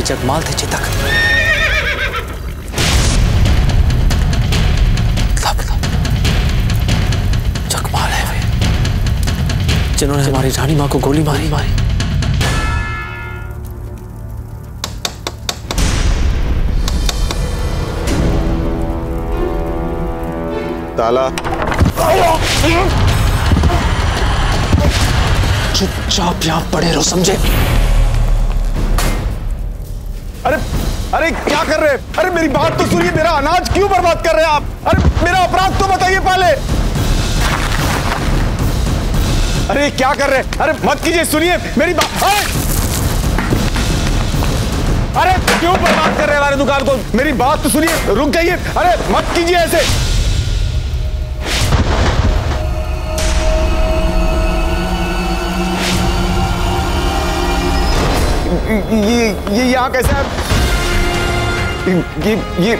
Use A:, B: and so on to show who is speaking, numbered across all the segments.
A: वे जगमाल थे चितक। जगमाल है वे जिन्होंने हमारी रानी माँ को गोली मारी मारी।
B: ताला।
A: चुपचाप यहाँ पड़े रहो समझे?
B: अरे अरे क्या कर रहे हैं? अरे मेरी बात तो सुनिए, मेरा अनाज क्यों बर्बाद कर रहे हैं आप? अरे मेरा अपराध तो बताइए पहले। अरे क्या कर रहे हैं? अरे मत कीजिए, सुनिए, मेरी बात अरे! अरे, क्यों बर्बाद कर रहे हैं हमारे दुकान को? मेरी बात तो सुनिए, रुक जाइए। अरे मत कीजिए ऐसे। ये ये यहाँ कैसे है? ये ये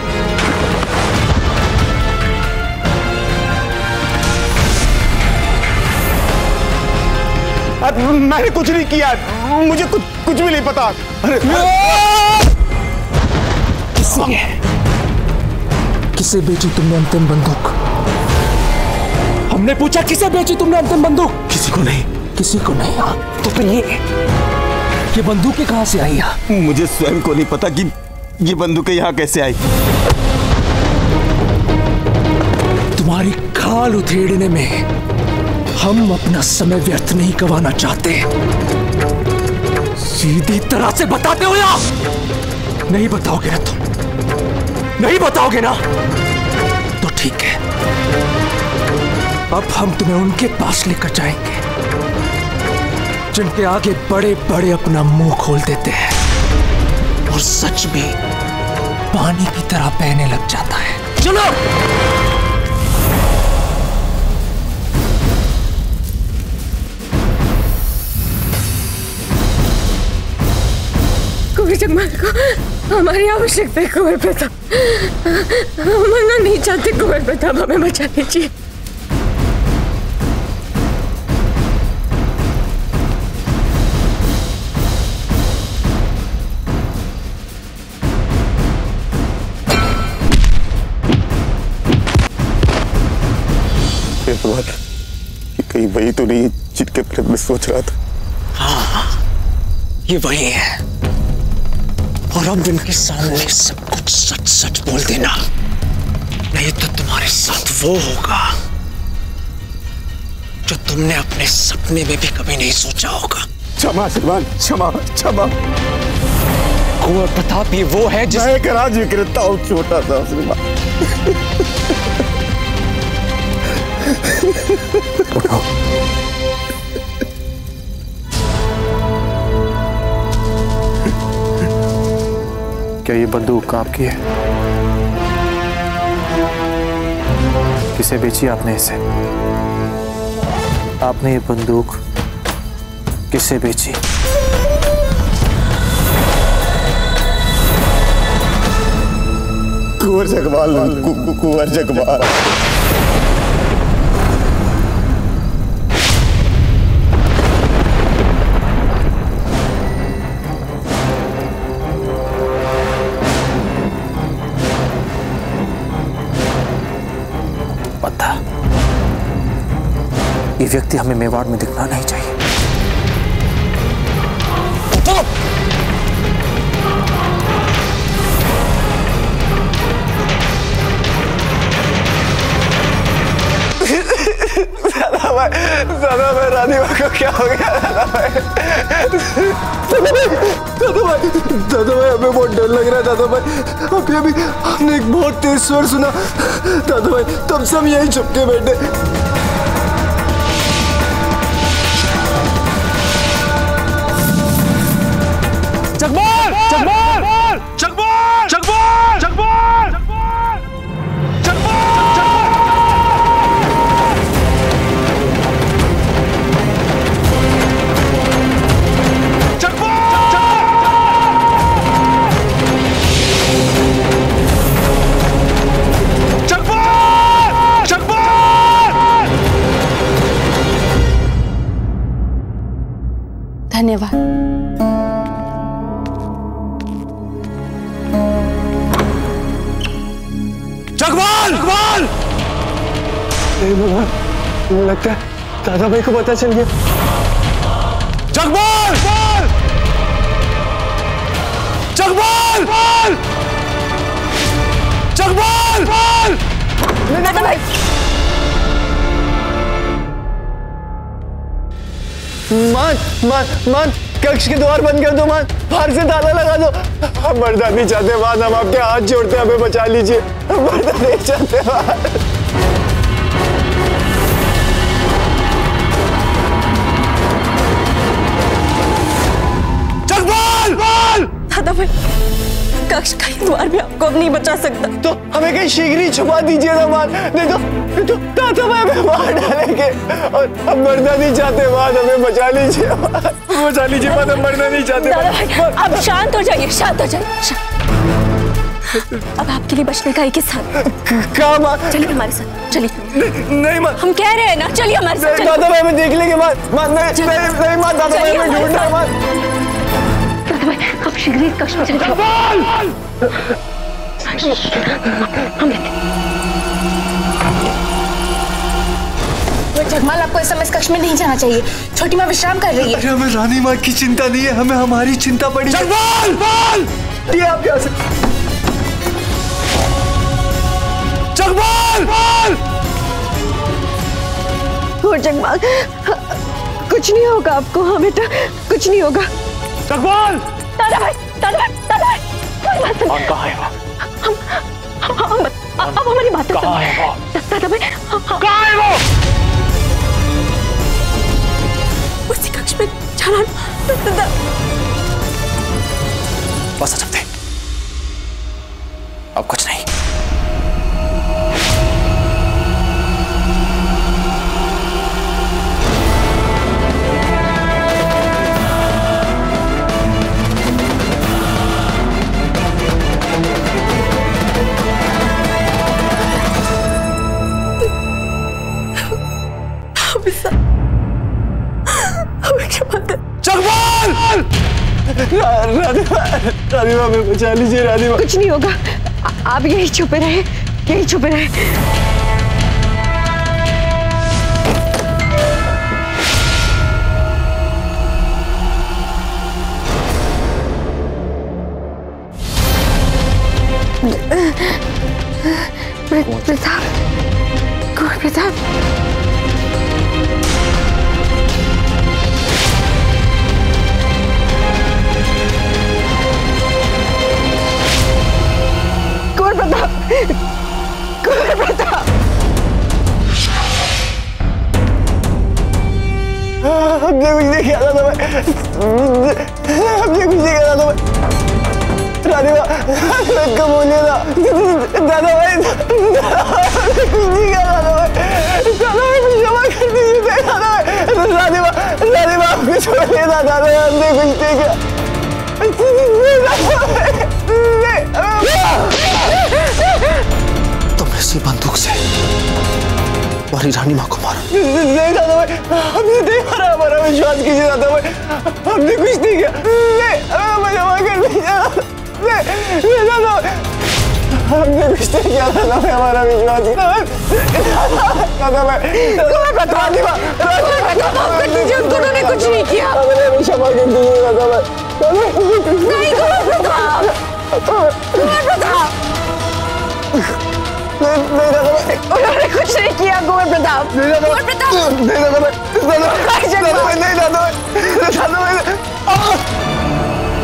B: मैंने कुछ नहीं किया। मुझे कुछ कुछ भी नहीं पता। अरे
A: किसे किसे बेची तुमने अंतिम बंदूक? हमने पूछा किसे बेची तुमने अंतिम बंदूक? किसी को नहीं। किसी को नहीं हाँ। तो फिर ये ये बंदूकें कहाँ से आई? यहाँ
B: मुझे स्वयं को नहीं पता कि ये बंदूकें यहाँ कैसे आई।
A: तुम्हारी खाल उधेड़ने में हम अपना समय व्यर्थ नहीं करवाना चाहते। सीधी तरह से बताते हो या नहीं बताओगे ना तुम। नहीं बताओगे ना। तो ठीक है। अब हम तुम्हें उनके पास लेकर जाएँगे। जिनके आगे बड़े बड़े अपना मुँह खोल देते हैं। और सच भी पानी की तरह बहने लग जाता है। चलो!
C: कुंवर को हमारी आवश्यकता है कुंवर प्रताप। हम मरना नहीं चाहते कुंवर प्रताप, हमें बचा लीजिए
B: कहीं वही तो नहीं जिनके बारे में सोच रहा था।
A: हाँ ये वही है। और अब इनके सामने सब कुछ सच सच बोल देना। नहीं तो तुम्हारे साथ वो होगा जो तुमने अपने सपने में भी कभी नहीं सोचा होगा।
B: क्षमा श्रीमान क्षमा क्षमा।
A: कुंवर प्रताप ये वो है जिस
B: मैं एक राज विक्रेता हूँ छोटा सा श्रीमान।
D: क्या ये बंदूक आपकी है? किसे बेची आपने इसे? आपने ये बंदूक किसे बेची?
B: कुंवर जगवाल कुंवर जगवाल।
A: ये व्यक्ति हमें मेवाड़ में दिखना नहीं चाहिए।
B: दादा भाई क्या हो गया? दादा भाई दादा भाई दादा भाई हमें बहुत डर लग रहा है दादा भाई अभी हमने एक बहुत तेज स्वर सुना। दादा भाई तब से हम यहीं छुप के बैठे।
C: धन्यवाद।
D: जगवाल! जगवाल!
E: लगता है दादा भाई को पता चल गया।
D: जगवाल! जगवाल! जगवाल! जगवाल!
E: मान मान मान कक्ष के द्वार बंद कर दो मान। बाहर से ताला लगा दो। हम मरना नहीं चाहते मान। हम आपके हाथ जोड़ते हैं, हमें बचा लीजिए। हम मरना नहीं चाहते मान।
C: कक्ष का ही द्वार भी आपको अब नहीं बचा सकता।
E: तो हमें कहीं शीघ्र ही छुपा दीजिए ना मान नहीं तो नहीं तो दादा भाई हमें मार डालेंगे। और हम मरना नहीं चाहते मान हमें बचा लीजिए। बचा लीजिए मान हम मरना नहीं चाहते।
C: आप शांत हो जाइए शांत हो जाइए अब आपके लिए बचने का एक ही साथ चलिए हमारे साथ चलिए।
E: नहीं मान
C: हम कह रहे हैं ना चलिए हमारे साथ
E: दादा भाई हमें देख लेंगे मान नहीं नहीं दादा भाई हमें ढूंढना
C: साथ।
F: जगमाल आपको इस समय इस कक्ष में नहीं जाना चाहिए। छोटी माँ विश्राम कर रही है।
E: अरे हमें रानी माँ की चिंता नहीं है हमें हमारी चिंता पड़ी है।
D: जगवाल
E: ये आप से
D: जगवाल
C: हो जगमाल। कुछ नहीं होगा आपको हाँ बेटा कुछ नहीं होगा।
D: जगवाल
C: दादा भाई दादा भाई दादा भाई
A: कहाँ है वो?
C: हम हम आप हमारी बात
A: कहाँ है वो?
C: दादा भाई
D: कहाँ है वो?
C: उसी कक्ष में दादा।
A: बस सकते अब कुछ नहीं।
E: बचा लीजिए रानी
C: कुछ नहीं होगा। आप यही छुपे रहे, यही छुपे रहे। प्रताप प्रताप। कुंवर प्रताप
E: हमने कुछ नहीं किया दादा भाई हमने कुछ नहीं किया दादा भाई रानी माँ को बोलिए ना दादा भाई कुछ नहीं किया दादा भाई दादा भाई मुझे क्षमा कर दीजिए दादा भाई रानी माँ रानी माँ आपको छोड़िए ना दादा भाई हमने कुछ नहीं किया
A: इसी बंदूक से हमारी रानी माँ को मारो
E: नहीं दादा भाई हमने नहीं मारा हमारा विश्वास कीजिए दादा भाई हमने कुछ नहीं किया नहीं हमें क्षमा कर दीजिए नहीं नहीं दादा भाई हमने कुछ नहीं किया दादा भाई हमारा विश्वास दादा भाई माँ माँ
C: कर दोनों ने कुछ नहीं किया
E: हमने भी क्षमा कर दीजिए दादा भाई
C: नहीं उन्होंने कुछ नहीं किया कुंवर प्रताप कुंवर प्रताप
E: नहीं दादा भाई दादा भाई दादा भाई नहीं दादा भाई दादा आह!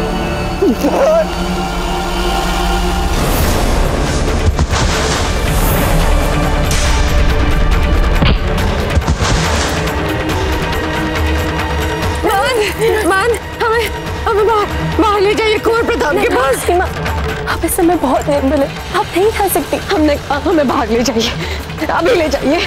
C: मान मान, हमें हमें बाहर बाहर ले जाइए कुंवर प्रताप के पास आप इस समय बहुत निर्बल है आप नहीं खा सकती। हमने कहा हमें बाहर ले जाइए। अभी ले जाइए।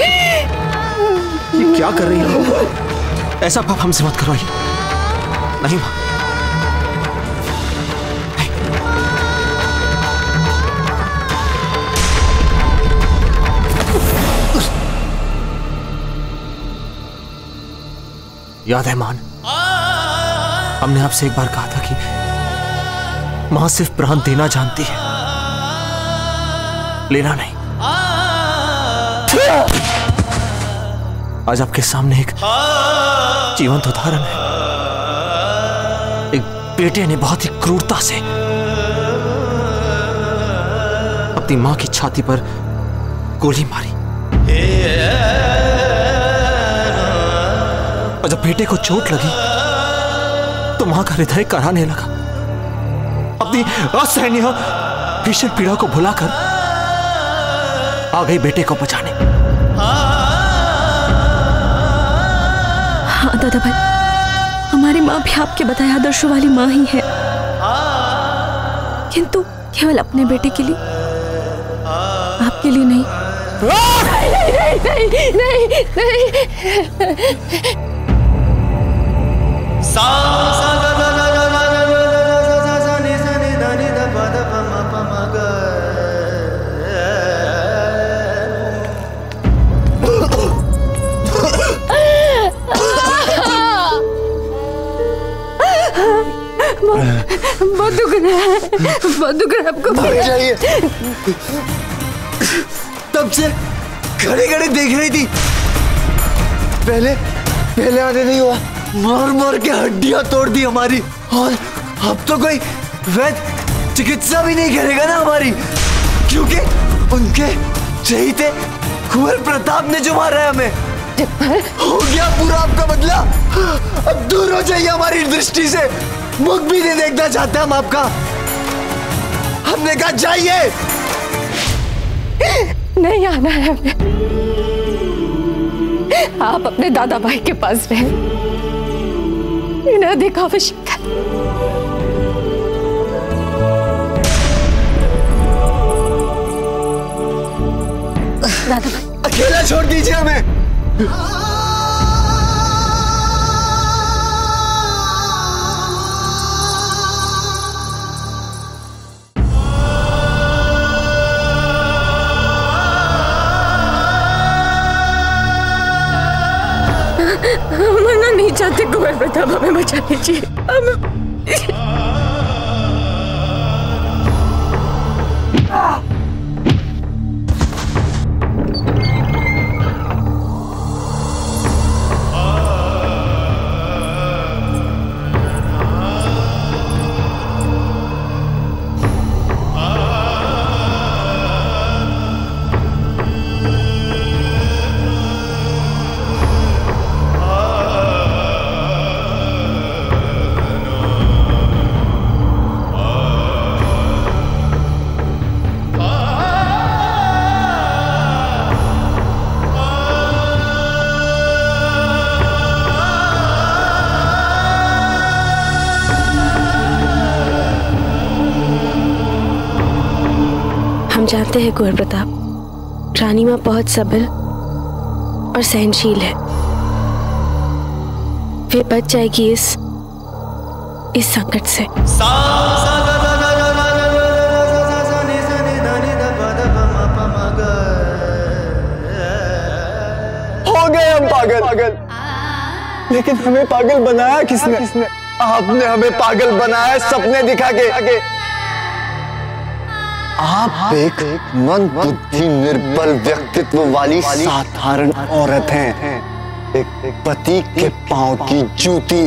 G: ये ये क्या कर रही हो? ऐसा पाप हमसे मत करवाइए। नहीं माँ याद है मान? हमने आपसे एक बार कहा था कि माँ सिर्फ़ प्राण देना जानती है। लेना नहीं। आज आपके सामने एक जीवंत उदाहरण है। एक बेटे ने बहुत ही क्रूरता से अपनी माँ की छाती पर गोली मारी। और जब बेटे को चोट लगी तो माँ का हृदय कराने लगा। अपनी असहनीय भीषण पीड़ा को भुलाकर आ गई बेटे को बचाने।
H: हाँ दादा भाई हमारी माँ भी आपके बताए आदर्शों वाली माँ ही है। किंतु केवल अपने बेटे के लिए आपके लिए नहीं।
C: नहीं नहीं नहीं नहीं बहुत दुख रहा है बहुत दुख रहा है आपको
F: भाग जाइए। तब से खड़े खड़े देख रही थी। पहले पहले आने नहीं हुआ। मार मार के हड्डियाँ तोड़ दी हमारी। और अब तो कोई वैद्य चिकित्सा भी नहीं करेगा ना हमारी। क्योंकि उनके चहीते कुंवर प्रताप ने जो मारा है हमें। हो गया पूरा आपका बदला। अब दूर हो जाइए हमारी दृष्टि से। मुख भी नहीं देखना चाहते हम आपका। हमने कहा जाइए।
C: नहीं आना है हमें। आप अपने दादा भाई के पास रहे। इन्हें अधिक आवश्यकता है। दादा भाई
F: अकेला छोड़ दीजिए हमें।
I: कुंवर प्रताप हमें बचा लीजिए। हमें
C: जानते हैं कुंवर प्रताप, रानी माँ बहुत सबल और सहनशील है। वे बच जाएगी इस इस संकट से।
E: हो गए हम पागल। पागल लेकिन हमें पागल बनाया किसने किसने? आपने हमें पागल बनाया, सपने दिखा के। आप एक मन बुद्धि निर्बल व्यक्तित्व वाली साधारण औरत हैं। एक पति के पाँव की जूती।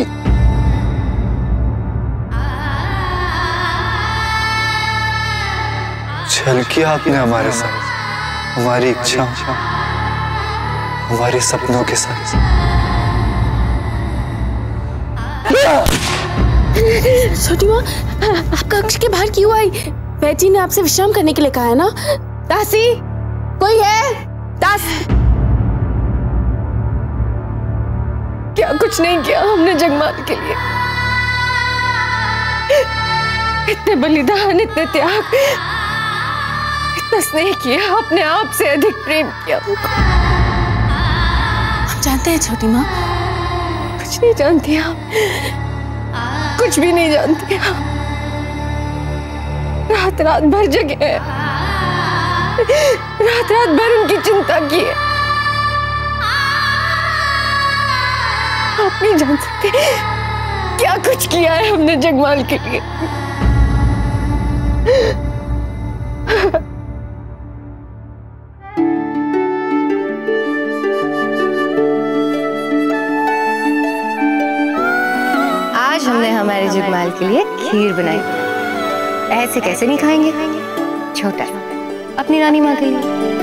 E: छल किया आपने हमारे साथ। हमारी इच्छा। हमारे सपनों के साथ।
C: छोटी माँ आप कक्ष के बाहर क्यों आई? बैजी ने आपसे विश्राम करने के लिए कहा है ना? दासी कोई है? दास। क्या कुछ नहीं किया हमने जगमाल के लिए? इतने बलिदान इतने त्याग इतना स्नेह किया अपने आप से अधिक प्रेम किया हम जानते हैं छोटी माँ? कुछ नहीं जानती आप। कुछ भी नहीं जानती आप। रात रात भर जगे हैं। रात रात भर उनकी चिंता की है। आप नहीं जान सकते क्या कुछ किया है हमने जगमाल के लिए।
J: आज हमने हमारे जगमाल के लिए खीर बनाई। ऐसे कैसे नहीं खाएँगे? छोटा। अपनी रानी माँ के लिए।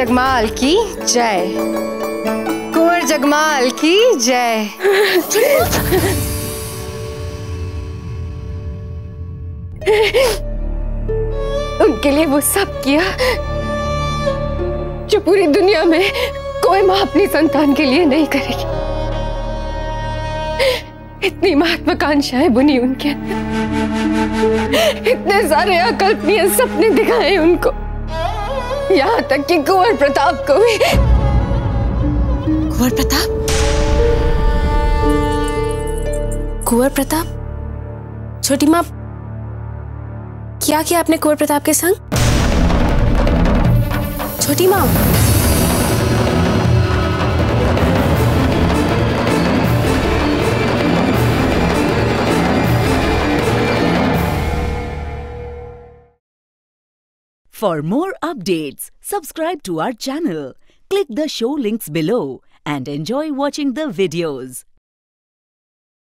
J: जगमाल की जय। कुंवर जगमाल की जय।
C: उनके लिए वो सब किया जो पूरी दुनिया में कोई माँ अपनी संतान के लिए नहीं करेगी। इतनी महत्वाकांक्षाएँ बुनी उनके। इतने सारे अकल्पनीय सपने दिखाए उनको। यहाँ तक कि कुंवर प्रताप को भी। कुंवर प्रताप? कुंवर प्रताप? छोटी माँ, क्या किया आपने कुंवर प्रताप के संग? छोटी माँ
K: For more updates, subscribe to our channel, click the show links below, and enjoy watching the videos.